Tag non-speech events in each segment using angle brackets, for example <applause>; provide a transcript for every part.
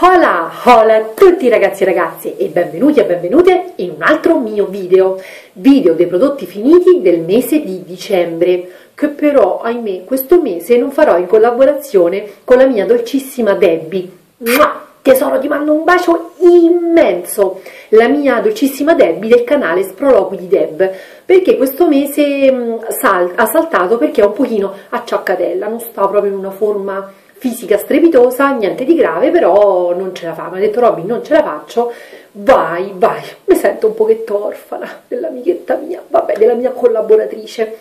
Hola, hola a tutti ragazzi e ragazze e benvenuti e benvenute in un altro mio video, video dei prodotti finiti del mese di dicembre, che però, ahimè, questo mese non farò in collaborazione con la mia dolcissima Debbie. Mua! Tesoro, ti mando un bacio immenso, la mia dolcissima Debbie del canale Sproloqui di Deb, perché questo mese mh, sal ha saltato perché è un pochino acciaccatella, non sta proprio in una forma fisica strepitosa, niente di grave, però non ce la fa. Mi ha detto Robin, non ce la faccio, vai, vai. Mi sento un pochetto orfana dell'amichetta mia, vabbè, della mia collaboratrice.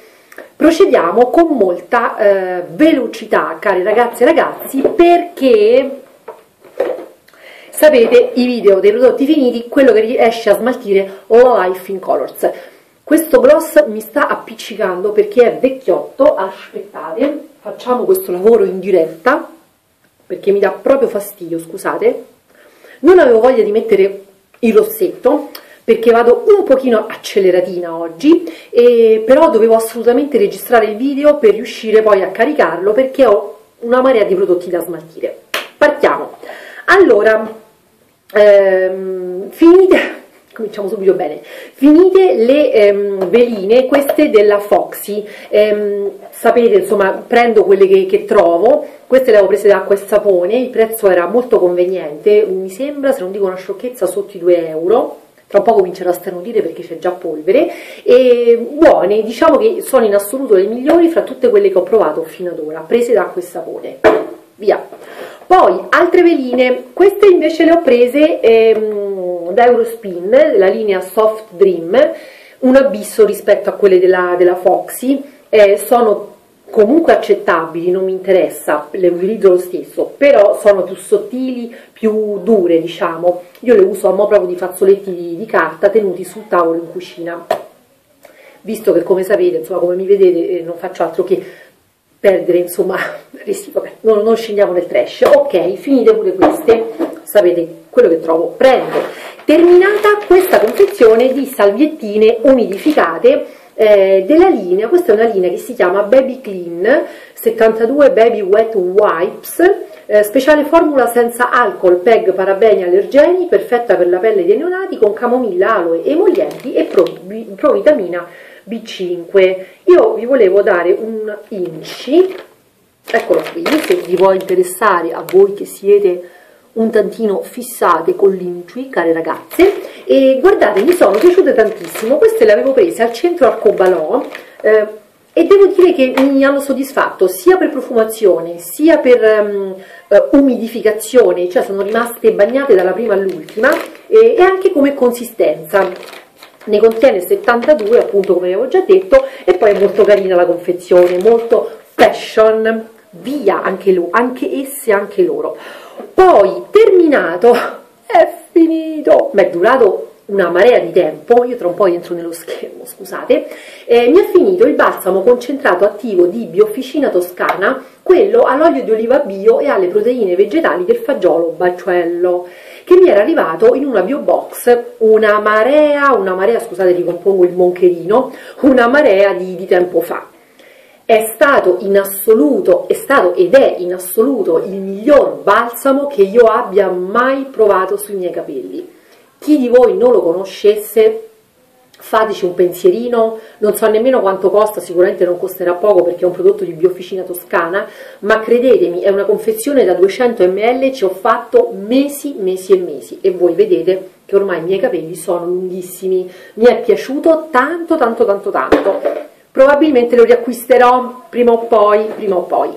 Procediamo con molta eh, velocità, cari ragazzi e ragazzi, perché sapete i video dei prodotti finiti, quello che riesce a smaltire la Life in Colors. Questo gloss mi sta appiccicando perché è vecchiotto, aspettate, facciamo questo lavoro in diretta perché mi dà proprio fastidio, scusate. Non avevo voglia di mettere il rossetto perché vado un pochino acceleratina oggi, però dovevo assolutamente registrare il video per riuscire poi a caricarlo perché ho una marea di prodotti da smaltire. Partiamo! Allora, ehm, finite cominciamo subito bene. Finite le ehm, veline queste della Foxy. Ehm, sapete insomma prendo quelle che, che, trovo. Queste le avevo prese da acqua e sapone. Il prezzo era molto conveniente. Mi sembra se non dico una sciocchezza sotto i 2 euro. Tra un po' comincerò a sternudire perché c'è già polvere. E buone diciamo che sono in assoluto le migliori fra tutte quelle che ho provato fino ad ora prese da acqua e sapone. Via. Poi altre veline. Queste invece le ho prese ehm, da Eurospin, la linea Soft Dream, un abisso rispetto a quelle della, della Foxy, eh, sono comunque accettabili, non mi interessa, le utilizzo lo stesso, però sono più sottili, più dure diciamo, io le uso a mo' proprio di fazzoletti di, di carta tenuti sul tavolo in cucina, visto che come sapete, insomma come mi vedete eh, non faccio altro che perdere insomma, <laughs> vabbè, non, non scendiamo nel trash, ok, finite pure queste, sapete quello che trovo, prendo Terminata questa confezione di salviettine umidificate eh, della linea, questa è una linea che si chiama Baby Clean 72 Baby Wet Wipes, eh, speciale formula senza alcol, PEG, parabeni, allergeni, perfetta per la pelle dei neonati con camomilla, aloe, emolienti e provitamina B5. Io vi volevo dare un inci, eccolo qui, se vi può interessare a voi che siete un tantino fissate con l'incui, care ragazze, e guardate, mi sono piaciute tantissimo, queste le avevo prese al centro Arcobalò, eh, e devo dire che mi hanno soddisfatto sia per profumazione sia per um, umidificazione, cioè sono rimaste bagnate dalla prima all'ultima, e, e anche come consistenza. Ne contiene 72 appunto come avevo già detto e poi è molto carina la confezione molto fashion via anche, lo, anche esse anche loro poi terminato è finito. Ma è durato una marea di tempo, io tra un po' entro nello schermo, scusate, eh, mi è finito il balsamo concentrato attivo di Biofficina Toscana, quello all'olio di oliva bio e alle proteine vegetali del fagiolo baciuello, che mi era arrivato in una bio box, una marea, una marea, scusate ricompongo il moncherino, una marea di, di tempo fa è stato in assoluto, è stato ed è in assoluto il miglior balsamo che io abbia mai provato sui miei capelli. Chi di voi non lo conoscesse, fateci un pensierino, non so nemmeno quanto costa, sicuramente non costerà poco perché è un prodotto di Biofficina Toscana, ma credetemi, è una confezione da 200 ml, ci ho fatto mesi, mesi e mesi. E voi vedete che ormai i miei capelli sono lunghissimi, mi è piaciuto tanto, tanto, tanto, tanto probabilmente lo riacquisterò prima o poi, prima o poi.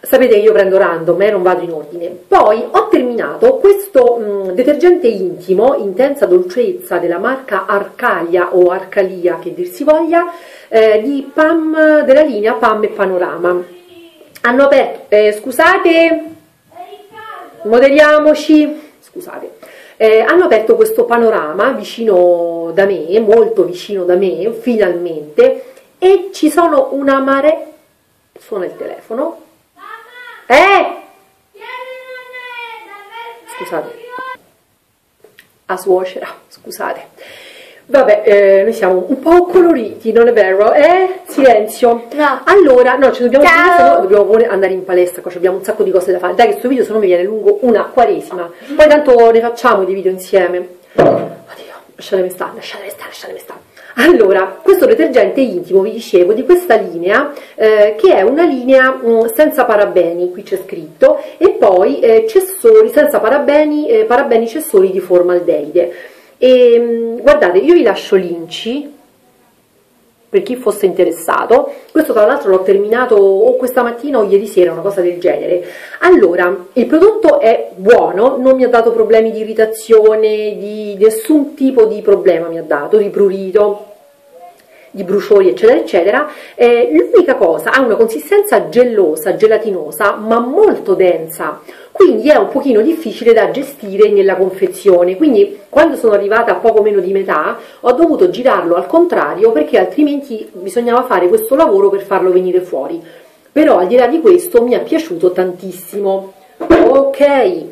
Sapete che io prendo random, eh, non vado in ordine. Poi ho terminato questo mh, mm, detergente intimo, intensa dolcezza della marca Arcalia o Arcalia che dir si voglia, eh, di Pam, della linea Pam e Panorama. Hanno aperto, eh, scusate, moderiamoci, scusate. Eh, hanno aperto questo panorama vicino da me, molto vicino da me, finalmente, e ci sono una marea suona il telefono eh scusate a suocera scusate vabbè eh, noi siamo un po' coloriti non è vero? eh silenzio. No. Allora, no, ci dobbiamo Ciao. dobbiamo pure andare in palestra, qua abbiamo un sacco di cose da fare. Dai, che questo video se no mi viene lungo una quaresima. Poi tanto ne facciamo di video insieme. Oddio, lasciatemi stare, lasciatemi stare, lasciatemi stare. Allora, questo detergente intimo, vi dicevo, di questa linea, eh, che è una linea mh, senza parabeni, qui c'è scritto, e poi eh, cessori, senza parabeni, eh, parabeni cessori di formaldeide. E, mh, guardate, io vi lascio l'inci, per chi fosse interessato. Questo tra l'altro l'ho terminato o questa mattina o ieri sera, una cosa del genere. Allora, il prodotto è buono, non mi ha dato problemi di irritazione, di nessun tipo di problema mi ha dato, di prurito, di bruciori eccetera eccetera eh, l'unica cosa ha una consistenza gelosa, gelatinosa ma molto densa. Quindi è un pochino difficile da gestire nella confezione. Quindi quando sono arrivata a poco meno di metà ho dovuto girarlo al contrario perché altrimenti bisognava fare questo lavoro per farlo venire fuori. Però al di là di questo mi è piaciuto tantissimo. Ok.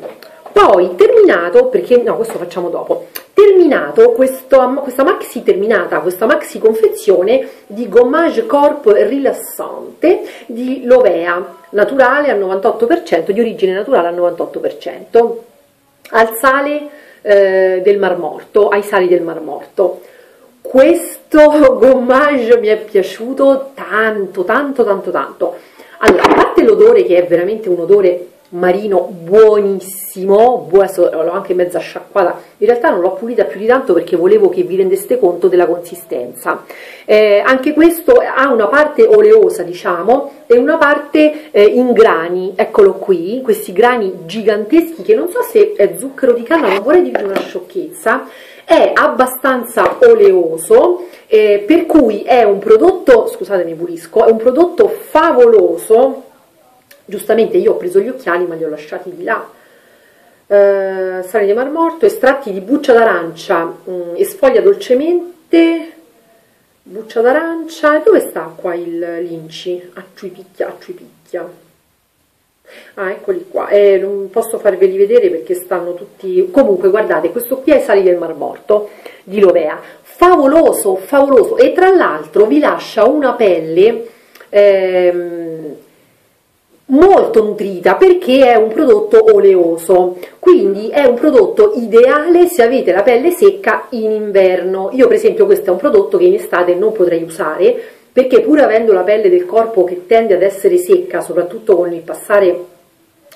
Poi terminato perché no questo facciamo dopo terminato questo, questa maxi terminata questa maxi confezione di gommage corp rilassante di Lovea naturale al 98% di origine naturale al 98% al sale eh, del Mar Morto ai sali del Mar Morto. Questo <laughs> gommage mi è piaciuto tanto tanto tanto tanto. Allora a parte l'odore che è veramente un odore marino buonissimo, l'ho anche mezza sciacquata, in realtà non l'ho pulita più di tanto perché volevo che vi rendeste conto della consistenza. Eh, anche questo ha una parte oleosa diciamo e una parte eh, in grani, eccolo qui, questi grani giganteschi che non so se è zucchero di canna, non vorrei dire una sciocchezza, è abbastanza oleoso, eh, per cui è un prodotto, scusate mi pulisco, è un prodotto favoloso, giustamente io ho preso gli occhiali ma li ho lasciati di là. Eh, sale di marmorto estratti di buccia d'arancia mm, e sfoglia dolcemente buccia d'arancia. Dove sta qua il linci? acciuipicchia, acciuipicchia ah eccoli qua. Eh, non posso farveli vedere perché stanno tutti comunque guardate questo qui è i sali del marmorto di Lovea. Favoloso, favoloso. E tra l'altro vi lascia una pelle ehm, molto nutrita perché è un prodotto oleoso. Quindi è un prodotto ideale se avete la pelle secca in inverno. Io per esempio questo è un prodotto che in estate non potrei usare perché pur avendo la pelle del corpo che tende ad essere secca soprattutto con il passare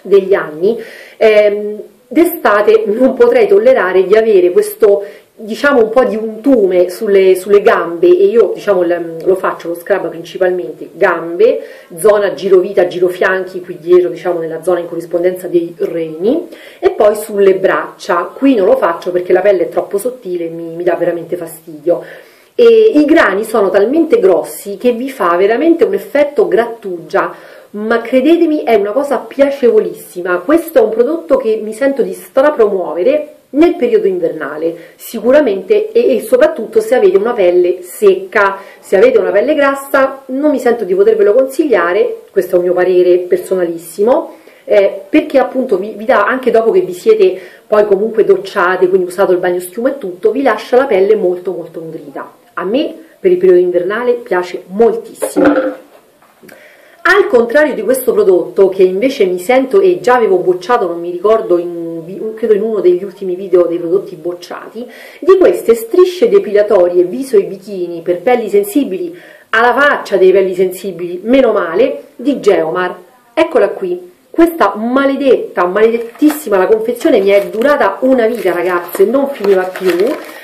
degli anni ehm, d'estate non potrei tollerare di avere questo diciamo un po' di untume sulle, sulle gambe e io diciamo lo faccio lo scrub principalmente gambe, zona girovita, girofianchi qui dietro diciamo nella zona in corrispondenza dei reni e poi sulle braccia, qui non lo faccio perché la pelle è troppo sottile e mi, mi dà veramente fastidio. E i grani sono talmente grossi che vi fa veramente un effetto grattugia ma credetemi è una cosa piacevolissima. Questo è un prodotto che mi sento di strapromuovere nel periodo invernale sicuramente e, e, soprattutto se avete una pelle secca. Se avete una pelle grassa non mi sento di potervelo consigliare questo è un mio parere personalissimo eh, perché appunto vi, vi, dà anche dopo che vi siete poi comunque docciate quindi usato il bagno schiuma e tutto vi lascia la pelle molto molto nutrita. A me per il periodo invernale piace moltissimo. Al contrario di questo prodotto che invece mi sento e già avevo bocciato non mi ricordo in credo in uno degli ultimi video dei prodotti bocciati, di queste strisce depilatorie viso e bikini per pelli sensibili alla faccia dei pelli sensibili, meno male, di Geomar. Eccola qui, questa maledetta, maledettissima, la confezione mi è durata una vita ragazze, non finiva più,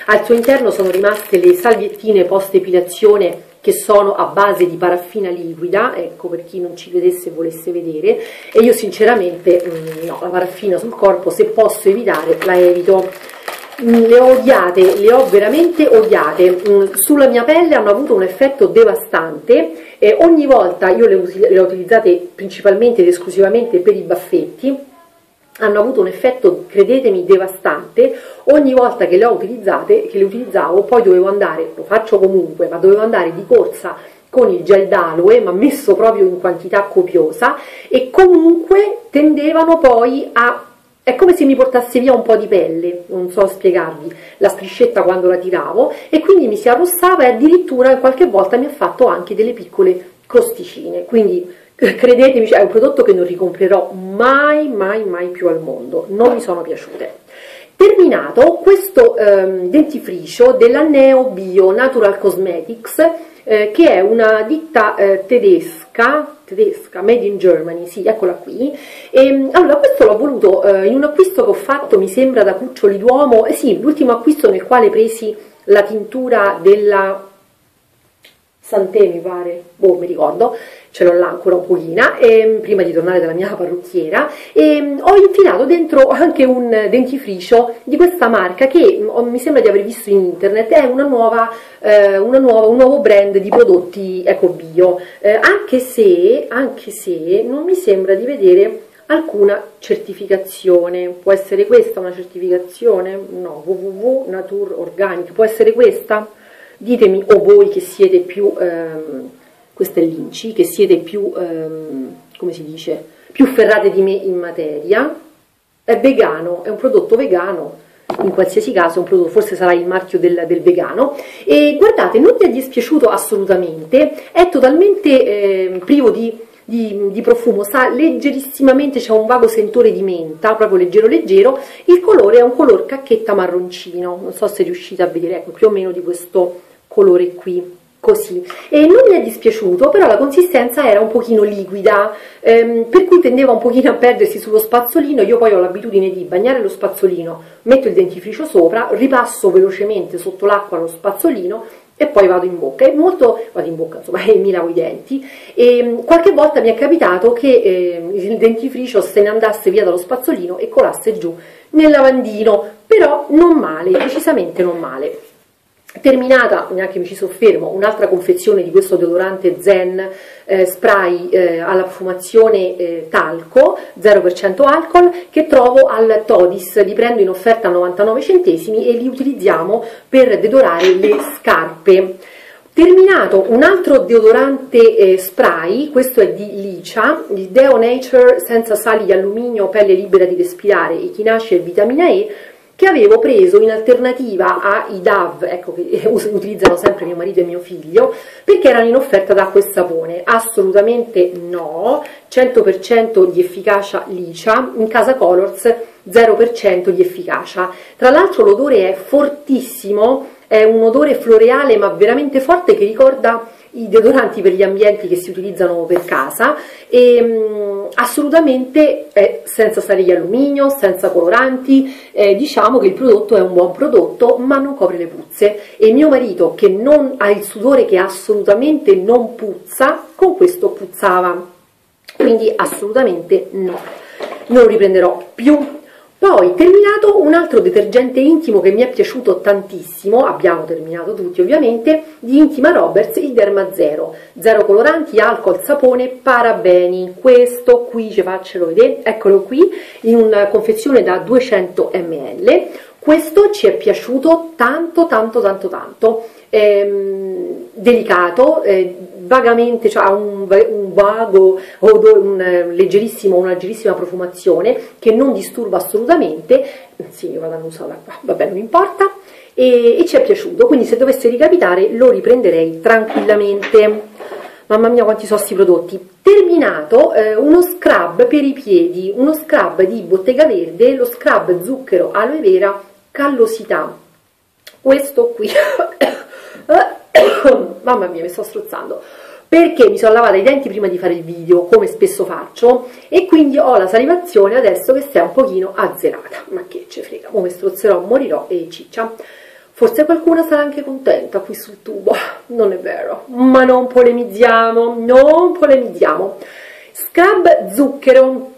al suo interno sono rimaste le salviettine post epilazione che sono a base di paraffina liquida, ecco per chi non ci vedesse e volesse vedere, e io sinceramente mh, no, la paraffina sul corpo se posso evitare la evito. Le ho odiate, le ho veramente odiate, sulla mia pelle hanno avuto un effetto devastante, e ogni volta io le ho utilizzate principalmente ed esclusivamente per i baffetti, hanno avuto un effetto, credetemi, devastante. Ogni volta che le ho utilizzate, che le utilizzavo, poi dovevo andare, lo faccio comunque, ma dovevo andare di corsa con il gel d'aloe, ma messo proprio in quantità copiosa, e comunque tendevano poi a è come se mi portasse via un po' di pelle, non so spiegarvi, la striscetta quando la tiravo e quindi mi si arrossava e addirittura qualche volta mi ha fatto anche delle piccole crosticine, quindi credetemi, cioè, è un prodotto che non ricomprerò mai, mai, mai più al mondo, non mi sono piaciute. Terminato questo ehm, dentifricio della Neo Bio Natural Cosmetics, eh, che è una ditta eh, tedesca, tedesca, made in Germany, sì, eccola qui. E, allora, questo l'ho voluto eh, in un acquisto che ho fatto, mi sembra, da Cuccioli d'Uomo, eh sì, l'ultimo acquisto nel quale presi la tintura della Santé, mi pare, boh, mi ricordo, ce l'ho là ancora un pochino, e, prima di tornare dalla mia parrucchiera, e ho infilato dentro anche un dentifricio di questa marca che mi sembra di aver visto in internet, è una nuova, eh, una nuova, un nuovo brand di prodotti eco bio, eh, anche, se, anche se non mi sembra di vedere alcuna certificazione, può essere questa una certificazione? No, www nature organic, può essere questa? Ditemi o voi che siete più... Ehm, questo è l'Inci, che siete più, ehm, come si dice, più ferrate di me in materia, è vegano, è un prodotto vegano, in qualsiasi caso un prodotto, forse sarà il marchio del, del vegano, e guardate, non mi è dispiaciuto assolutamente, è totalmente eh, privo di, di, di, profumo, sa leggerissimamente, c'è un vago sentore di menta, proprio leggero leggero, il colore è un color cacchetta marroncino, non so se riuscite a vedere, ecco, più o meno di questo colore qui così. E non mi è dispiaciuto però la consistenza era un pochino liquida ehm, per cui tendeva un pochino a perdersi sullo spazzolino. Io poi ho l'abitudine di bagnare lo spazzolino metto il dentifricio sopra ripasso velocemente sotto l'acqua lo spazzolino e poi vado in bocca, e molto, vado in bocca insomma, e <laughs> mi lavo i denti. E ehm, qualche volta mi è capitato che eh, il dentifricio se ne andasse via dallo spazzolino e colasse giù nel lavandino, però non male, decisamente non male. Terminata, neanche mi ci soffermo, un'altra confezione di questo deodorante Zen eh, spray eh, alla profumazione eh, talco, 0% alcol, che trovo al Todis, li prendo in offerta a 99 centesimi e li utilizziamo per deodorare le scarpe. Terminato un altro deodorante eh, spray, questo è di Licia, il Deo Nature senza sali di alluminio, pelle libera di respirare, echinacea e vitamina E, che avevo preso in alternativa ai DAV, ecco che <laughs> utilizzano sempre mio marito e mio figlio, perché erano in offerta d'acqua e sapone. Assolutamente no, 100% di efficacia licia, in casa Colors 0% di efficacia. Tra l'altro l'odore è fortissimo, è un odore floreale ma veramente forte che ricorda i deodoranti per gli ambienti che si utilizzano per casa. E mh, mm, assolutamente è senza sali di alluminio, senza coloranti, eh, diciamo che il prodotto è un buon prodotto ma non copre le puzze. E mio marito che non ha il sudore che assolutamente non puzza, con questo puzzava, quindi assolutamente no, non riprenderò più poi, terminato, un altro detergente intimo che mi è piaciuto tantissimo, abbiamo terminato tutti ovviamente, di Intima Roberts, il Derma Zero. Zero coloranti, alcol, sapone, parabeni. Questo qui, ci faccelo vedere, eccolo qui, in una confezione da 200 ml. Questo ci è piaciuto tanto, tanto, tanto, tanto. Ehm, delicato, eh, vagamente, cioè ha un, un vago odore, un, eh, leggerissimo, una leggerissima profumazione che non disturba assolutamente, sì, io vado a usarla qua, vabbè, non importa, e, e ci è piaciuto, quindi se dovesse ricapitare lo riprenderei tranquillamente. Mamma mia quanti sono questi prodotti! Terminato eh, uno scrub per i piedi, uno scrub di Bottega Verde, lo scrub zucchero aloe vera callosità. Questo qui. <coughs> Mamma mia mi sto strozzando. Perché mi sono lavata i denti prima di fare il video come spesso faccio e quindi ho la salivazione adesso che si è un pochino azzerata. Ma che ce frega, come strozzerò morirò e ciccia. Forse qualcuno sarà anche contenta qui sul tubo. Non è vero, ma non polemizziamo non polemizziamo. Scrub zucchero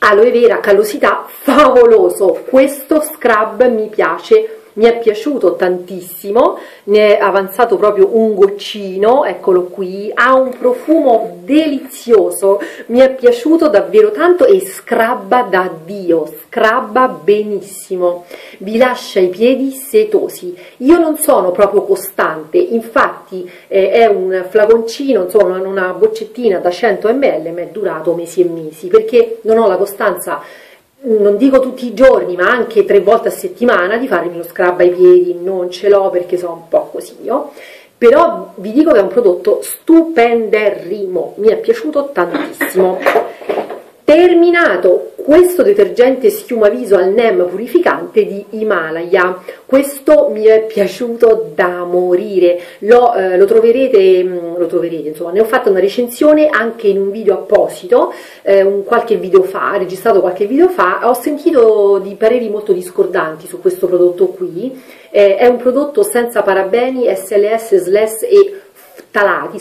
aloe vera callosità favoloso. Questo scrub mi piace mi è piaciuto tantissimo, ne è avanzato proprio un goccino, eccolo qui, ha un profumo delizioso, mi è piaciuto davvero tanto e scrabba da Dio, scrabba benissimo, vi lascia i piedi setosi. Io non sono proprio costante, infatti eh, è un flaconcino, insomma una boccettina da 100 ml, mi è durato mesi e mesi, perché non ho la costanza non dico tutti i giorni, ma anche tre volte a settimana di farmi lo scrub ai piedi, non ce l'ho perché sono un po' così io, però vi dico che è un prodotto stupenderrimo, mi è piaciuto tantissimo. Terminato. Questo detergente schiumaviso al NEM purificante di Himalaya, questo mi è piaciuto da morire, lo, eh, lo, troverete, mm, lo troverete, insomma, ne ho fatto una recensione anche in un video apposito, eh, un qualche video fa, registrato qualche video fa, ho sentito di pareri molto discordanti su questo prodotto qui, eh, è un prodotto senza parabeni, SLS, SLS e ftalati,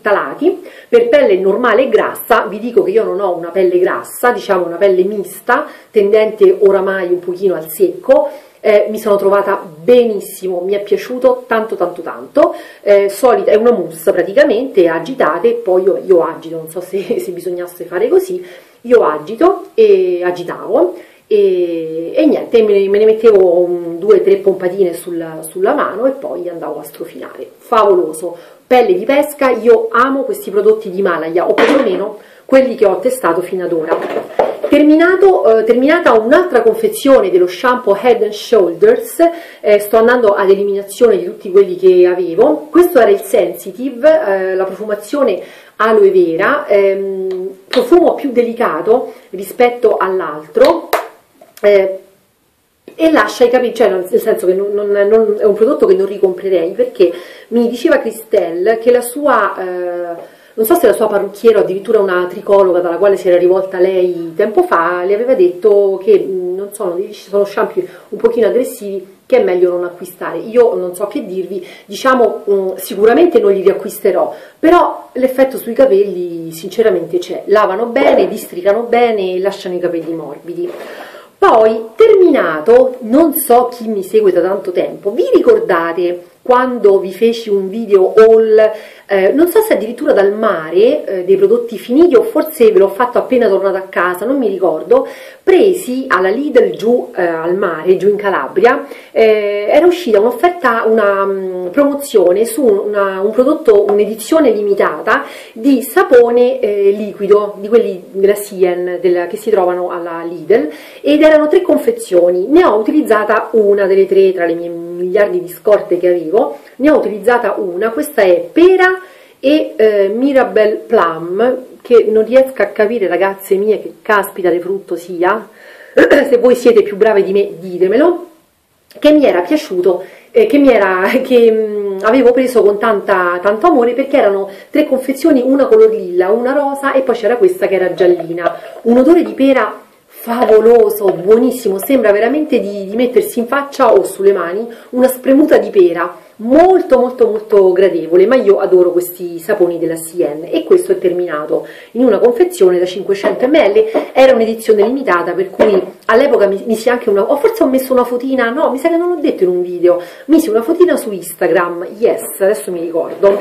talati, per pelle normale e grassa, vi dico che io non ho una pelle grassa, diciamo una pelle mista, tendente oramai un pochino al secco, eh, mi sono trovata benissimo, mi è piaciuto tanto tanto tanto, eh, solita, è una mousse praticamente, agitate, poi io, io agito, non so se, se bisognasse fare così, io agito e agitavo, e, e, niente, me ne, me ne mettevo un, due o tre pompatine sulla, sulla, mano e poi andavo a strofinare. Favoloso, pelle di pesca, io amo questi prodotti di Himalaya, o perlomeno quelli che ho testato fino ad ora. Terminato, eh, terminata un'altra confezione dello shampoo Head and Shoulders, eh, sto andando ad eliminazione di tutti quelli che avevo, questo era il Sensitive, eh, la profumazione aloe vera, ehm, profumo più delicato rispetto all'altro, eh, e lascia i capelli, cioè nel senso che non, non, non, è un prodotto che non ricomprerei perché mi diceva Christelle che la sua, eh, non so se la sua parrucchiera o addirittura una tricologa dalla quale si era rivolta lei tempo fa, le aveva detto che non sono, sono shampoo un pochino aggressivi che è meglio non acquistare. Io non so che dirvi, diciamo sicuramente non li riacquisterò, però l'effetto sui capelli sinceramente c'è, lavano bene, districano bene e lasciano i capelli morbidi. Poi, terminato, non so chi mi segue da tanto tempo, vi ricordate quando vi feci un video haul, eh, non so se addirittura dal mare, eh, dei prodotti finiti o forse ve l'ho fatto appena tornata a casa, non mi ricordo, presi alla Lidl giù eh, al mare, giù in Calabria, eh, era uscita un'offerta, una um, promozione su una, un prodotto, un'edizione limitata di sapone eh, liquido, di quelli della Sien della, che si trovano alla Lidl ed erano tre confezioni, ne ho utilizzata una delle tre tra le mie miliardi di scorte che avevo, ne ho utilizzata una, questa è pera e eh, Mirabelle Plum, che non riesco a capire ragazze mie che caspita di frutto sia, <clears throat> se voi siete più brave di me ditemelo, che mi era piaciuto, eh, che, mi era, <laughs> che mh, avevo preso con tanta, tanto amore perché erano tre confezioni, una color lilla, una rosa e poi c'era questa che era giallina, un odore di pera favoloso, buonissimo, sembra veramente di, di, mettersi in faccia o sulle mani una spremuta di pera, molto molto molto gradevole, ma io adoro questi saponi della CN e questo è terminato in una confezione da 500 ml, era un'edizione limitata per cui all'epoca mi misi anche una, o forse ho messo una fotina, no, mi sa che non l'ho detto in un video, misi una fotina su Instagram, yes, adesso mi ricordo,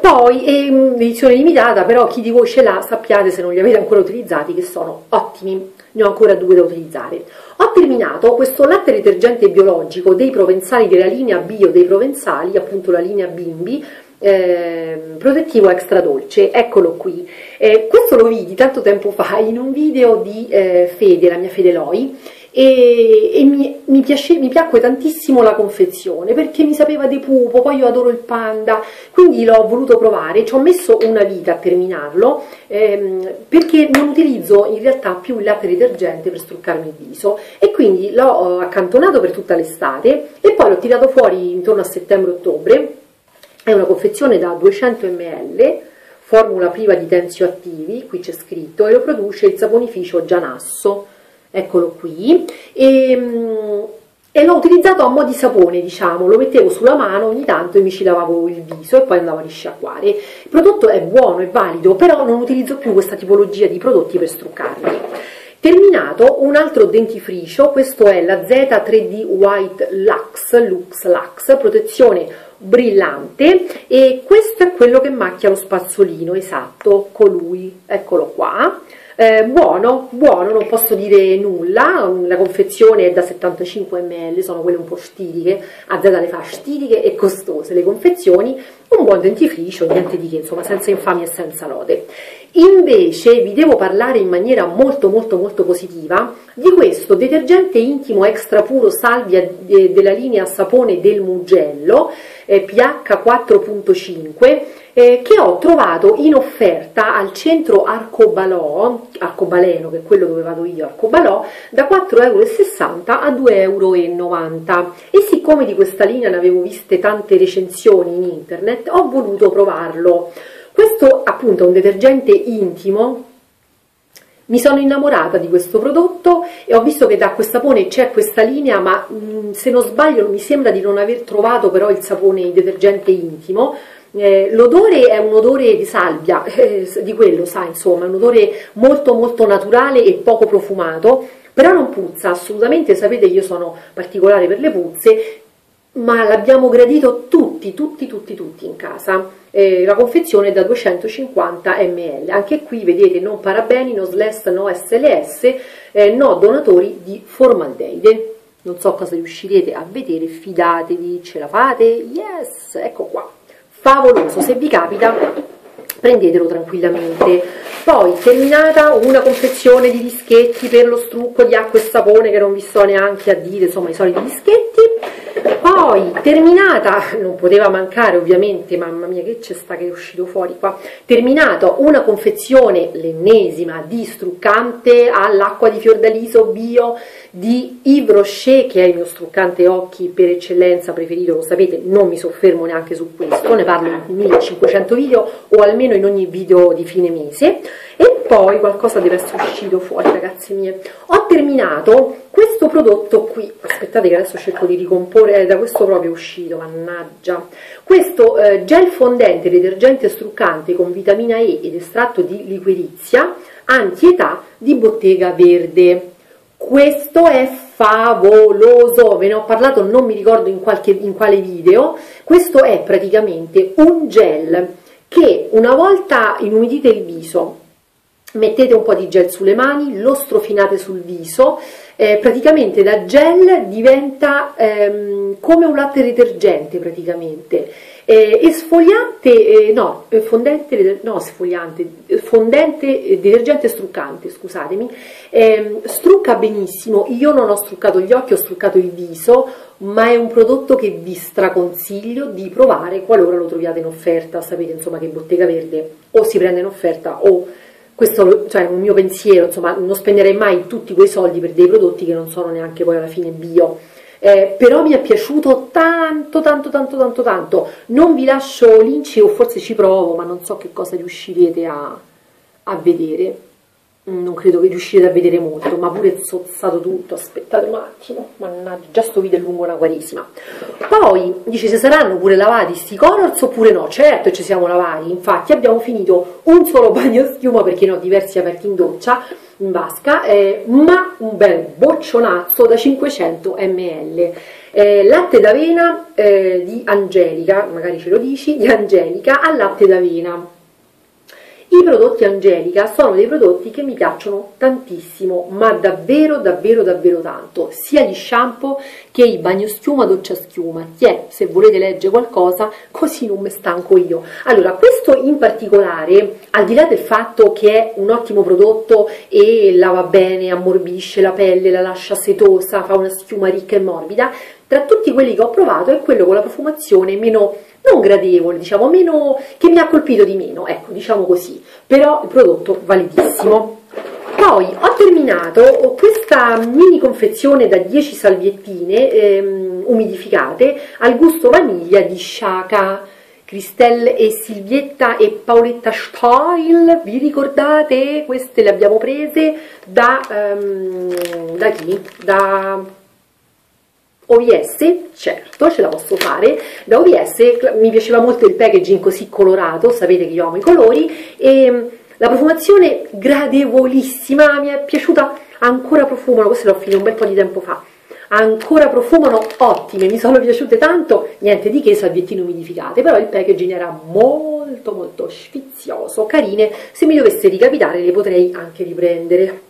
poi è un'edizione limitata, però chi di voi ce l'ha sappiate se non li avete ancora utilizzati che sono ottimi ne ho ancora due da utilizzare. Ho terminato questo latte detergente biologico dei provenzali della linea bio dei provenzali, appunto la linea Bimbi, eh, protettivo extra dolce, eccolo qui. Eh, questo lo vidi tanto tempo fa in un video di eh, Fede, la mia Fede Loi, e, e mi, mi, piace, mi, piacque tantissimo la confezione perché mi sapeva di pupo, poi io adoro il panda, quindi l'ho voluto provare, ci ho messo una vita a terminarlo ehm, perché non utilizzo in realtà più il latte detergente per struccarmi il viso. E quindi l'ho accantonato per tutta l'estate e poi l'ho tirato fuori intorno a settembre-ottobre, è una confezione da 200 ml, formula priva di tensioattivi, qui c'è scritto, e lo produce il saponificio Gianasso eccolo qui, e, mm, e l'ho utilizzato a mo' di sapone, diciamo, lo mettevo sulla mano ogni tanto e mi ci lavavo il viso e poi andavo a risciacquare. Il prodotto è buono, è valido, però non utilizzo più questa tipologia di prodotti per struccarmi. Terminato un altro dentifricio, questo è la Z3D White Lux, Lux Lux, protezione brillante e questo è quello che macchia lo spazzolino, esatto, colui, eccolo qua eh, buono, buono, non posso dire nulla, la confezione è da 75 ml, sono quelle un po' stitiche, a Z le fa stitiche e costose le confezioni, un buon dentifricio, niente di che, insomma, senza infamia e senza lode. Invece vi devo parlare in maniera molto molto molto positiva di questo detergente intimo extra puro salvia della linea sapone del Mugello eh, pH 4.5 eh, che ho trovato in offerta al centro Arcobalò, Arcobaleno che è quello dove vado io, Arcobalò, da 4,60 euro a 2,90 euro e siccome di questa linea ne avevo viste tante recensioni in internet ho voluto provarlo. Questo appunto è un detergente intimo, mi sono innamorata di questo prodotto e ho visto che da e sapone c'è questa linea, ma mh, mm, se non sbaglio mi sembra di non aver trovato però il sapone, il detergente intimo. Eh, l'odore è un odore di salvia, <laughs> eh, di quello sa insomma, è un odore molto molto naturale e poco profumato, però non puzza assolutamente, sapete io sono particolare per le puzze, ma l'abbiamo gradito tutti, tutti, tutti, tutti in casa eh, la confezione è da 250 ml. Anche qui vedete non parabeni, no SLS, no SLS, eh, no donatori di formaldeide. Non so cosa riuscirete a vedere, fidatevi, ce la fate? Yes, ecco qua. Favoloso, se vi capita prendetelo tranquillamente. Poi terminata una confezione di dischetti per lo strucco di acqua e sapone che non vi sto neanche a dire, insomma i soliti dischetti poi terminata, <laughs> non poteva mancare ovviamente, mamma mia che c'è sta che è uscito fuori qua, terminato una confezione, l'ennesima, di struccante all'acqua di fiordaliso bio di Yves Rocher, che è il mio struccante occhi per eccellenza preferito, lo sapete, non mi soffermo neanche su questo, ne parlo in 1500 video o almeno in ogni video di fine mese, e poi qualcosa deve essere uscito fuori ragazzi mie. Ho terminato questo prodotto qui, aspettate che adesso cerco di ricomporre, eh, da questo proprio è uscito, mannaggia, questo eh, gel fondente detergente struccante con vitamina E ed estratto di liquirizia anti-età di Bottega Verde. Questo è favoloso, ve ne ho parlato, non mi ricordo in, qualche, in quale video, questo è praticamente un gel che una volta inumidite il viso, mettete un po' di gel sulle mani, lo strofinate sul viso, eh, praticamente da gel diventa ehm, come un latte detergente praticamente, eh, esfoliante, eh, no, eh, fondente, no, sfogliante, fondente, eh, detergente struccante, scusatemi, eh, strucca benissimo, io non ho struccato gli occhi, ho struccato il viso, ma è un prodotto che vi straconsiglio di provare qualora lo troviate in offerta, sapete insomma che Bottega Verde o si prende in offerta o questo cioè, è un mio pensiero, insomma non spenderei mai tutti quei soldi per dei prodotti che non sono neanche poi alla fine bio. Eh, però mi è piaciuto tanto, tanto, tanto, tanto, tanto. Non vi lascio l'inci o forse ci provo, ma non so che cosa riuscirete a, a vedere. Mm, non credo che riuscirete a vedere molto, ma pure zozzato tutto, aspettate un attimo, mannaggia, già sto video è lungo una quaresima. Poi, dice, se saranno pure lavati sti colors oppure no? Certo ci siamo lavati, infatti abbiamo finito un solo <laughs> bagno schiuma perché ne ho diversi aperti in doccia, in vasca, eh, ma un bel boccionazzo da 500 ml. Eh, latte d'avena eh, di Angelica, magari ce lo dici, di Angelica al latte d'avena i prodotti Angelica sono dei prodotti che mi piacciono tantissimo, ma davvero davvero davvero tanto, sia gli shampoo che i bagno schiuma, doccia schiuma, che se volete leggere qualcosa così non mi stanco io. Allora, questo in particolare, al di là del fatto che è un ottimo prodotto e lava bene, ammorbisce la pelle, la lascia setosa, fa una schiuma ricca e morbida, tra tutti quelli che ho provato è quello con la profumazione meno non gradevole, diciamo, meno, che mi ha colpito di meno, ecco, diciamo così, però il prodotto validissimo. Poi ho terminato questa mini confezione da 10 salviettine ehm, umidificate al gusto vaniglia di Shaka. Cristelle e Silvietta e Paoletta Steil, vi ricordate? Queste le abbiamo prese da, um, da chi? Da OVS, certo, ce la posso fare, da OVS mi piaceva molto il packaging così colorato, sapete che io amo i colori, e mm, la profumazione gradevolissima, mi è piaciuta, ancora profumano, questo l'ho finito un bel po' di tempo fa, ancora profumano ottime, mi sono piaciute tanto, niente di che salviettine umidificate, però il packaging era molto molto sfizioso, carine, se mi dovesse ricapitare le potrei anche riprendere.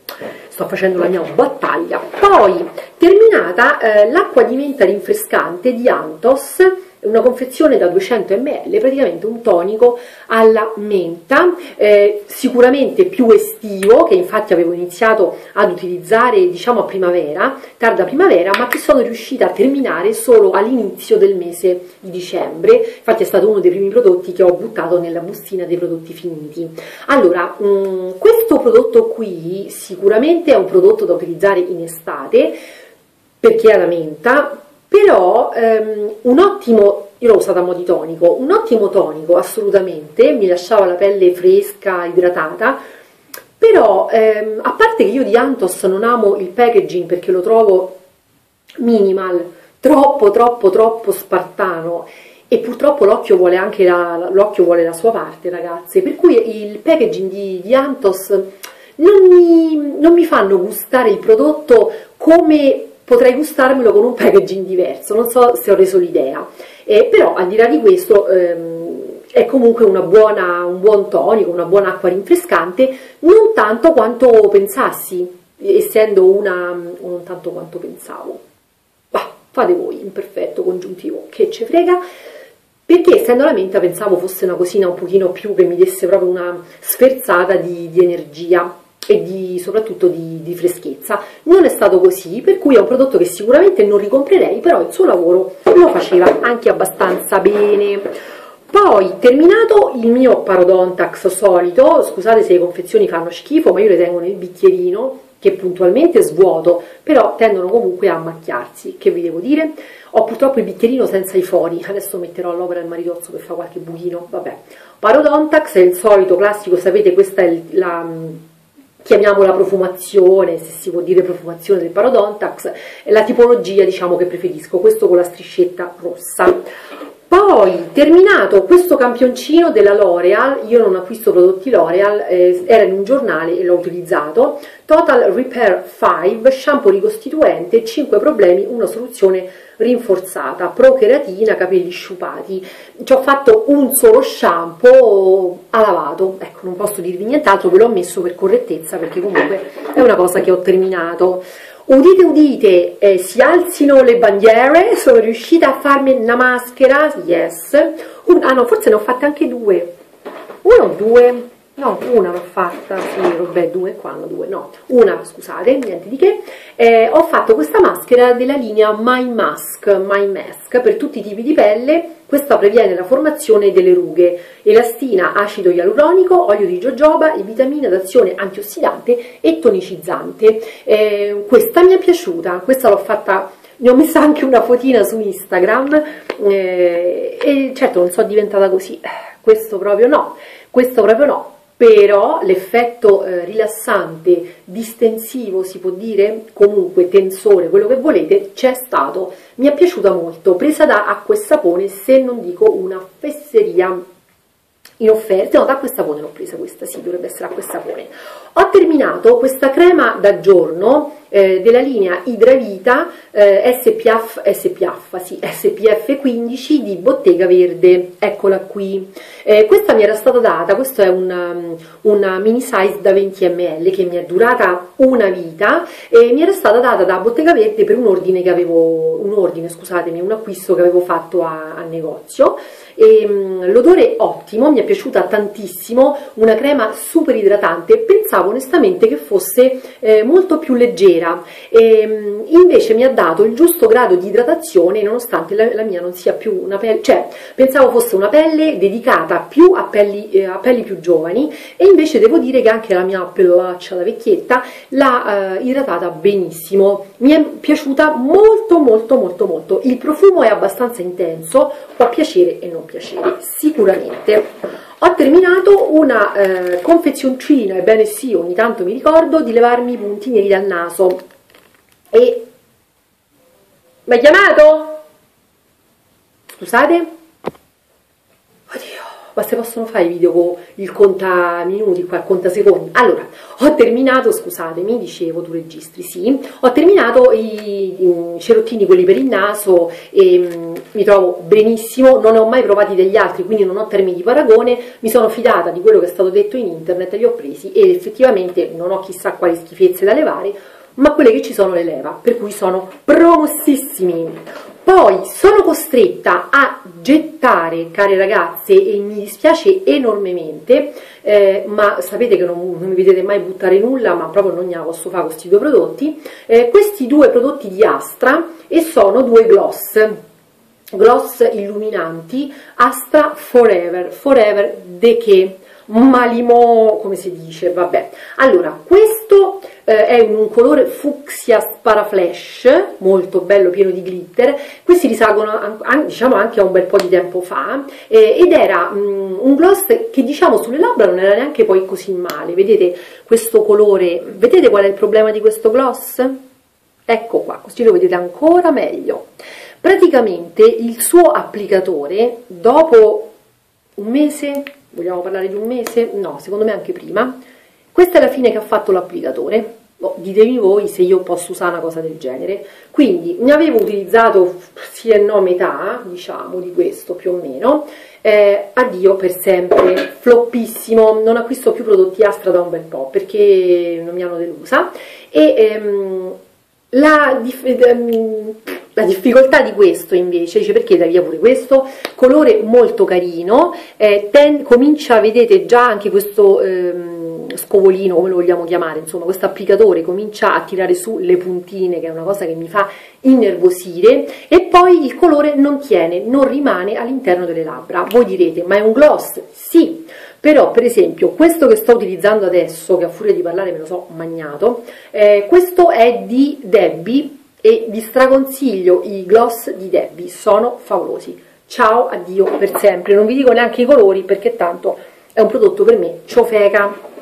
Sto facendo la mia battaglia. Poi, terminata, eh, l'acqua diventa rinfrescante di Antos, una confezione da 200 ml, praticamente un tonico alla menta, eh, sicuramente più estivo, che infatti avevo iniziato ad utilizzare diciamo a primavera, tarda primavera, ma che sono riuscita a terminare solo all'inizio del mese di dicembre, infatti è stato uno dei primi prodotti che ho buttato nella bustina dei prodotti finiti. Allora, mh, mm, questo prodotto qui sicuramente è un prodotto da utilizzare in estate, perché ha la menta, però ehm, un ottimo, io l'ho usata a mo' di tonico, un ottimo tonico assolutamente, mi lasciava la pelle fresca, idratata, però ehm, a parte che io di Antos non amo il packaging perché lo trovo minimal, troppo troppo troppo spartano. E purtroppo l'occhio vuole anche la, vuole la sua parte ragazze, per cui il packaging di, di Antos non mi, non mi fanno gustare il prodotto come potrei gustarmelo con un packaging diverso, non so se ho reso l'idea, eh, però al di là di questo ehm, è comunque buona, un buon tonico, una buona acqua rinfrescante, non tanto quanto pensassi, essendo una, non tanto quanto pensavo. Bah, fate voi, imperfetto, congiuntivo, che ce frega, perché essendo la menta pensavo fosse una cosina un pochino più che mi desse proprio una sferzata di, di energia, e di, soprattutto di, di, freschezza. Non è stato così, per cui è un prodotto che sicuramente non ricomprerei, però il suo lavoro lo faceva anche abbastanza bene. Poi, terminato il mio parodontax solito, scusate se le confezioni fanno schifo, ma io le tengo nel bicchierino, che puntualmente svuoto, però tendono comunque a macchiarsi, che vi devo dire? Ho purtroppo il bicchierino senza i fori, adesso metterò all'opera il maritozzo per fare qualche buchino, vabbè. Parodontax è il solito classico, sapete questa è la chiamiamola profumazione, se si può dire profumazione del parodontax, è la tipologia diciamo che preferisco, questo con la striscetta rossa. Poi, terminato questo campioncino della L'Oreal, io non acquisto prodotti L'Oreal, eh, era in un giornale e l'ho utilizzato, Total Repair 5, shampoo ricostituente, 5 problemi, una soluzione rinforzata, pro-keratina, capelli sciupati. Ci ho fatto un solo shampoo a lavato, ecco, non posso dirvi nient'altro, ve l'ho messo per correttezza perché comunque è una cosa che ho terminato. Udite, udite, eh, si alzino le bandiere, sono riuscita a farmi una maschera, yes. Un, ah no, forse ne ho fatte anche due. Una o due? No, una l'ho fatta, sì, vabbè, due qua, no, due, no, una, scusate, niente di che, eh, ho fatto questa maschera della linea My Mask, My Mask, per tutti i tipi di pelle, questa previene la formazione delle rughe, elastina, acido ialuronico, olio di jojoba e vitamina d'azione antiossidante e tonicizzante, eh, questa mi è piaciuta, questa l'ho fatta ne ho messa anche una fotina su Instagram eh, e certo non sono diventata così, questo proprio no, questo proprio no, però l'effetto eh, rilassante, distensivo si può dire, comunque tensore, quello che volete, c'è stato, mi è piaciuta molto, presa da acqua e sapone, se non dico una fesseria in offerta, no da acqua e sapone l'ho presa questa, sì, dovrebbe essere acqua e sapone. Ho terminato questa crema da giorno eh, della linea Idravita eh, SPF, SPF, sì, SPF 15 di Bottega Verde, eccola qui. Eh, questa mi era stata data, questo è una, um, una, mini size da 20 ml che mi è durata una vita e mi era stata data da Bottega Verde per un ordine che avevo, un ordine, scusatemi, un acquisto che avevo fatto a, a negozio. Um, l'odore ottimo, mi è piaciuta tantissimo, una crema super idratante, pensavo onestamente che fosse eh, molto più leggera, e, um, invece mi ha dato il giusto grado di idratazione nonostante la, la mia non sia più una pelle, cioè pensavo fosse una pelle dedicata più a pelli, eh, a pelli più giovani e invece devo dire che anche la mia pellaccia da vecchietta l'ha eh, idratata benissimo, mi è piaciuta molto molto molto molto, il profumo è abbastanza intenso, può piacere e non piacere, sicuramente. Ho terminato una eh, confezioncina, ebbene sì, ogni tanto mi ricordo, di levarmi i punti neri dal naso. E... Mi ha chiamato? Scusate? Ma se possono fare i video con il conta minuti qua, il conta secondi. Allora, ho terminato, scusatemi, dicevo tu registri, sì, ho terminato i, i cerottini, quelli per il naso, e um, mi trovo benissimo, non ne ho mai provati degli altri, quindi non ho termini di paragone, mi sono fidata di quello che è stato detto in internet, li ho presi e effettivamente non ho chissà quali schifezze da levare, ma quelle che ci sono le leva, per cui sono promossissimi. Poi sono costretta a gettare, care ragazze, e mi dispiace enormemente, eh, ma sapete che non, non, mi vedete mai buttare nulla, ma proprio non ne posso fare questi due prodotti, eh, questi due prodotti di Astra e sono due gloss, gloss illuminanti Astra Forever, Forever de che? Malimo, come si dice, vabbè. Allora, questo eh, è un colore fucsia sparaflash, molto bello, pieno di glitter, questi risalgono an diciamo anche a un bel po' di tempo fa, eh, ed era mm, un gloss che diciamo sulle labbra non era neanche poi così male, vedete questo colore, vedete qual è il problema di questo gloss? Ecco qua, così lo vedete ancora meglio. Praticamente il suo applicatore, dopo un mese, vogliamo parlare di un mese? No, secondo me anche prima, questa è la fine che ha fatto l'applicatore, oh, ditemi voi se io posso usare una cosa del genere. Quindi ne avevo utilizzato sì e no metà, diciamo, di questo più o meno, eh, addio per sempre, floppissimo, non acquisto più prodotti Astra da un bel po' perché non mi hanno delusa. E ehm, la, ehm, la, difficoltà di questo invece, dice perché da via pure questo, colore molto carino, eh, comincia, vedete già anche questo... Ehm, scovolino, come lo vogliamo chiamare, insomma questo applicatore comincia a tirare su le puntine, che è una cosa che mi fa innervosire, e poi il colore non tiene, non rimane all'interno delle labbra. Voi direte, ma è un gloss? Sì, però per esempio questo che sto utilizzando adesso, che a furia di parlare me lo so magnato, eh, questo è di Debbie e vi straconsiglio i gloss di Debbie, sono favolosi. Ciao, addio per sempre, non vi dico neanche i colori perché tanto è un prodotto per me ciofeca.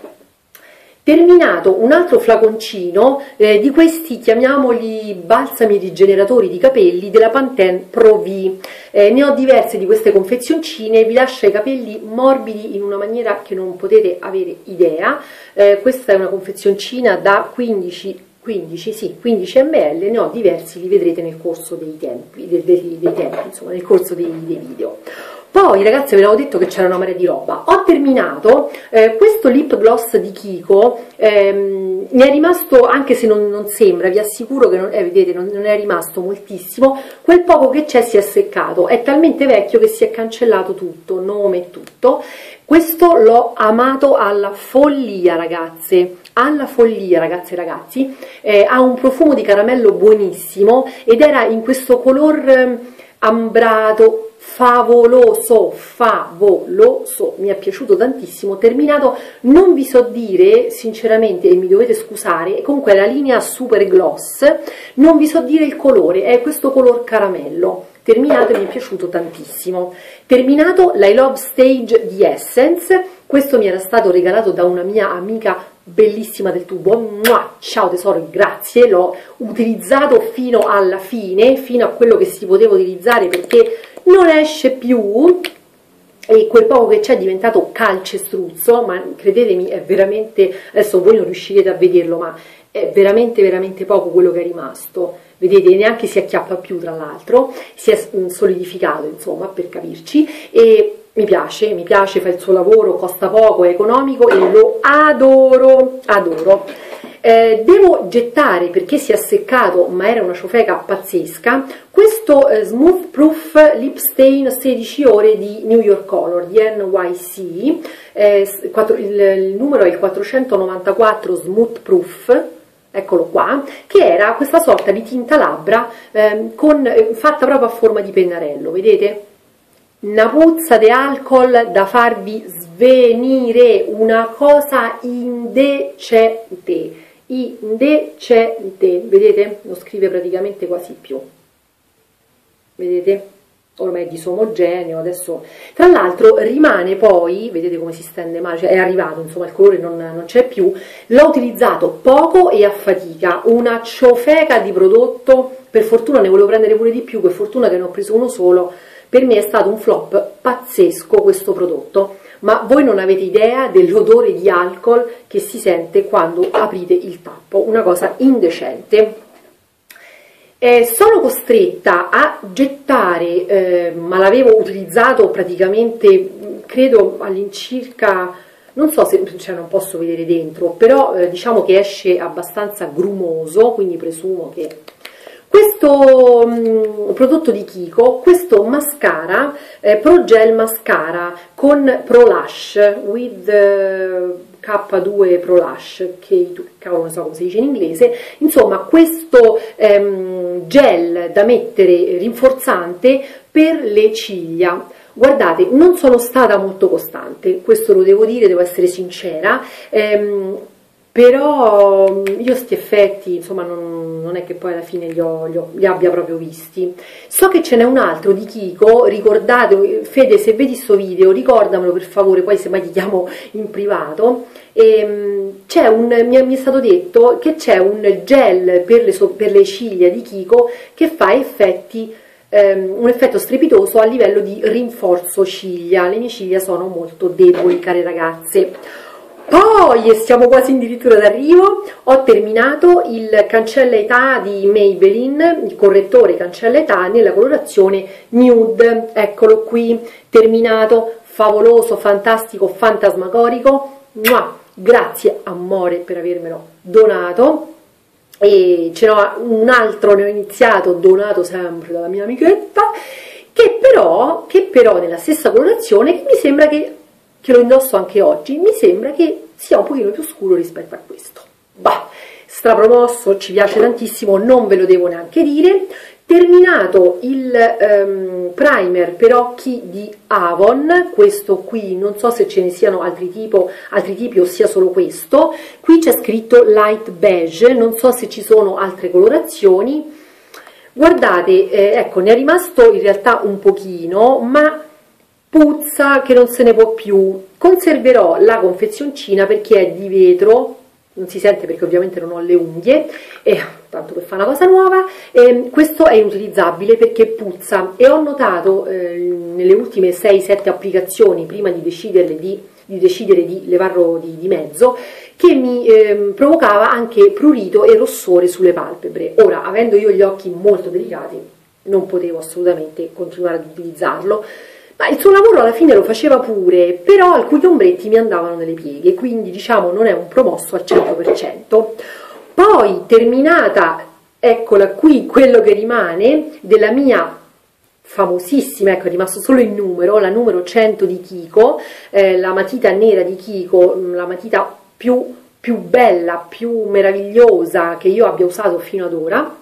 Terminato un altro flaconcino eh, di questi, chiamiamoli balsami rigeneratori di capelli della Pantene Pro V. Eh, ne ho diverse di queste confezioncine, vi lascia i capelli morbidi in una maniera che non potete avere idea. Eh, questa è una confezioncina da 15 15, sì, 15 ml, ne ho diversi, li vedrete nel corso dei tempi, dei, dei, dei tempi insomma, nel corso dei, dei video. Poi ragazzi ve l'avevo detto che c'era una marea di roba, ho terminato eh, questo lip gloss di Kiko, ehm, mi è rimasto, anche se non, non sembra, vi assicuro che non, eh, vedete, non, non, è rimasto moltissimo, quel poco che c'è si è seccato, è talmente vecchio che si è cancellato tutto, nome e tutto, questo l'ho amato alla follia ragazze, alla follia ragazze e ragazzi, eh, ha un profumo di caramello buonissimo ed era in questo color ehm, ambrato, favoloso, favoloso, mi è piaciuto tantissimo, terminato, non vi so dire sinceramente e mi dovete scusare, comunque la linea super gloss, non vi so dire il colore, è questo color caramello, terminato e mi è piaciuto tantissimo. Terminato l'I Love Stage di Essence, questo mi era stato regalato da una mia amica bellissima del tubo, ciao tesoro, grazie, l'ho utilizzato fino alla fine, fino a quello che si poteva utilizzare perché non esce più. E quel poco che c'è è diventato calcestruzzo, ma credetemi è veramente, adesso voi non riuscirete a vederlo, ma è veramente veramente poco quello che è rimasto, vedete neanche si acchiappa più tra l'altro, si è mm, solidificato insomma per capirci. E mi piace, mi piace, fa il suo lavoro, costa poco, è economico e lo adoro, adoro. Eh, devo gettare, perché si è seccato, ma era una ciofeca pazzesca, questo eh, Smooth Proof Lip Stain 16 ore di New York Color, di NYC, eh, 4, il, il numero è il 494 Smooth Proof, eccolo qua, che era questa sorta di tinta labbra ehm, con, eh, fatta proprio a forma di pennarello, vedete? Una puzza di alcol da farvi svenire, una cosa indecente indecente, vedete? Non scrive praticamente quasi più, vedete? Ormai è disomogeneo, adesso... Tra l'altro rimane poi, vedete come si stende male, cioè è arrivato, insomma il colore non, non c'è più, l'ho utilizzato poco e a fatica, una ciofeca di prodotto, per fortuna ne volevo prendere pure di più, per fortuna che ne ho preso uno solo, per me è stato un flop pazzesco questo prodotto ma voi non avete idea dell'odore di alcol che si sente quando aprite il tappo, una cosa indecente. Eh, sono costretta a gettare, eh, ma l'avevo utilizzato praticamente, credo all'incirca, non so se, cioè non posso vedere dentro, però eh, diciamo che esce abbastanza grumoso, quindi presumo che... Questo mh, prodotto di Kiko, questo mascara, eh, Pro Gel Mascara con Pro Lash with uh, K2 Pro Lash, che non so come si dice in inglese, insomma questo ehm, gel da mettere rinforzante per le ciglia. Guardate, non sono stata molto costante, questo lo devo dire, devo essere sincera, ehm, però mm, io sti effetti insomma non, non, è che poi alla fine li, ho, li, ho, li, abbia proprio visti. So che ce n'è un altro di Kiko ricordate Fede se vedi questo video ricordamelo per favore poi se mai ti chiamo in privato. Ehm, un, mi, mi, è stato detto che c'è un gel per le, per le, ciglia di Kiko che fa effetti ehm, un effetto strepitoso a livello di rinforzo ciglia. Le mie ciglia sono molto deboli care ragazze poi, siamo quasi addirittura d'arrivo, ho terminato il cancella età di Maybelline, il correttore cancella età nella colorazione nude, eccolo qui, terminato, favoloso, fantastico, fantasmagorico, Mua! grazie amore per avermelo donato, e ce n'ho un altro, ne ho iniziato, donato sempre dalla mia amichetta, che però, che però nella stessa colorazione, mi sembra che che lo indosso anche oggi, mi sembra che sia un pochino più scuro rispetto a questo. Bah, strapromosso, ci piace tantissimo, non ve lo devo neanche dire. Terminato il um, primer per occhi di Avon, questo qui, non so se ce ne siano altri, tipo, altri tipi o sia solo questo, qui c'è scritto light beige, non so se ci sono altre colorazioni, guardate, eh, ecco, ne è rimasto in realtà un pochino, ma puzza che non se ne può più. Conserverò la confezioncina perché è di vetro, non si sente perché ovviamente non ho le unghie, e, tanto per fare una cosa nuova, e questo è inutilizzabile perché puzza e ho notato eh, nelle ultime 6-7 applicazioni, prima di, di, di decidere di levarlo di, di mezzo, che mi eh, provocava anche prurito e rossore sulle palpebre. Ora, avendo io gli occhi molto delicati, non potevo assolutamente continuare ad utilizzarlo, ma il suo lavoro alla fine lo faceva pure, però alcuni ombretti mi andavano nelle pieghe, quindi diciamo non è un promosso al 100%. Poi terminata, eccola qui, quello che rimane della mia famosissima, ecco è rimasto solo il numero, la numero 100 di Kiko, eh, la matita nera di Kiko, mm, la matita più, più bella, più meravigliosa che io abbia usato fino ad ora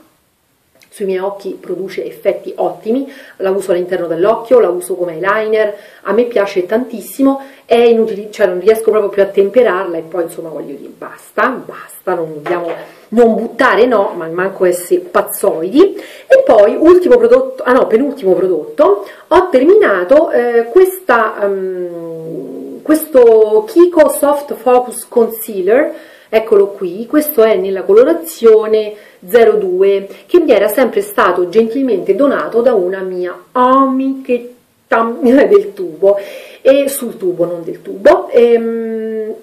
sui miei occhi produce effetti ottimi, la uso all'interno dell'occhio, la uso come eyeliner, a me piace tantissimo, è inutile, cioè non riesco proprio più a temperarla e poi insomma voglio dire basta, basta, non dobbiamo non buttare no, ma manco essere pazzoidi. E poi ultimo prodotto, ah no, penultimo prodotto, ho terminato eh, questa, um, questo Kiko Soft Focus Concealer, eccolo qui, questo è nella colorazione 02 che mi era sempre stato gentilmente donato da una mia amichetta <laughs> del tubo e sul tubo non del tubo e, um,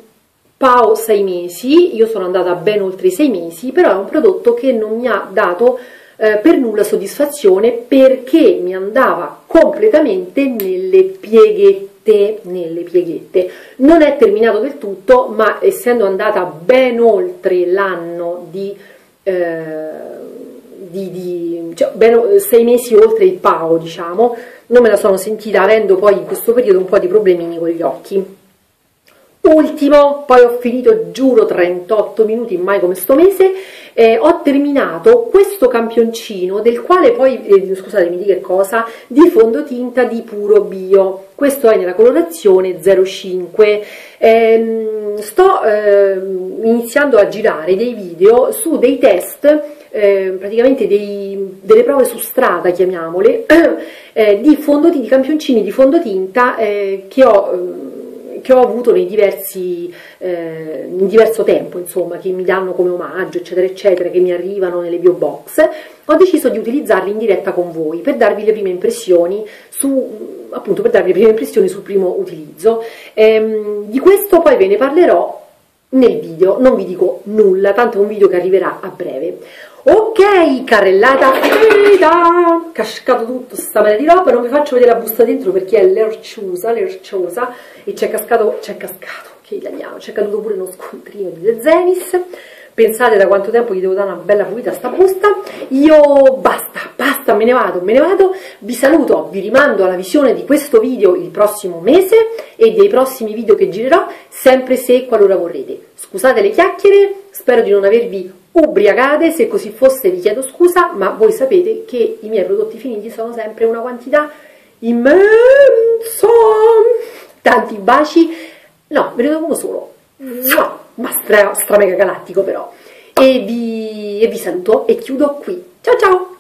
Pao 6 mesi, io sono andata ben oltre i 6 mesi, però è un prodotto che non mi ha dato eh, per nulla soddisfazione perché mi andava completamente nelle pieghette, nelle pieghette. Non è terminato del tutto, ma essendo andata ben oltre l'anno di di, di cioè, ben sei mesi oltre il PAO, diciamo, non me la sono sentita avendo poi in questo periodo un po' di problemini con gli occhi. Ultimo, poi ho finito, giuro, 38 minuti, mai come sto mese, eh, ho terminato questo campioncino del quale poi, eh, scusatemi di che cosa, di fondotinta di puro bio, questo è nella colorazione 05, eh, sto ehm, iniziando a girare dei video su dei test eh, praticamente dei, delle prove su strada, chiamiamole, <clears throat> eh, di, di campioncini di fondotinta eh, che ho che ho avuto nei diversi, eh, in diverso tempo, insomma, che mi danno come omaggio, eccetera, eccetera, che mi arrivano nelle bio box, ho deciso di utilizzarli in diretta con voi per darvi le prime impressioni su, appunto, per darvi le prime impressioni sul primo utilizzo. Ehm, di questo poi ve ne parlerò nel video, non vi dico nulla, tanto è un video che arriverà a breve. Ok, carrellata finita, cascato tutto sta mela di roba, non vi faccio vedere la busta dentro perché è lerciosa, lerciosa. E c'è cascato, c'è cascato, che italiano, c'è caduto pure uno scontrino di De Zenis, pensate da quanto tempo gli devo dare una bella pulita a sta busta, io basta, basta, me ne vado, me ne vado, vi saluto, vi rimando alla visione di questo video il prossimo mese e dei prossimi video che girerò, sempre se qualora vorrete. Scusate le chiacchiere, spero di non avervi ubriacate, se così fosse vi chiedo scusa, ma voi sapete che i miei prodotti finiti sono sempre una quantità immensa. Tanti baci, no, ve ne do uno solo, no, ma stra, stra mega galattico però. E vi, e vi saluto e chiudo qui. Ciao ciao!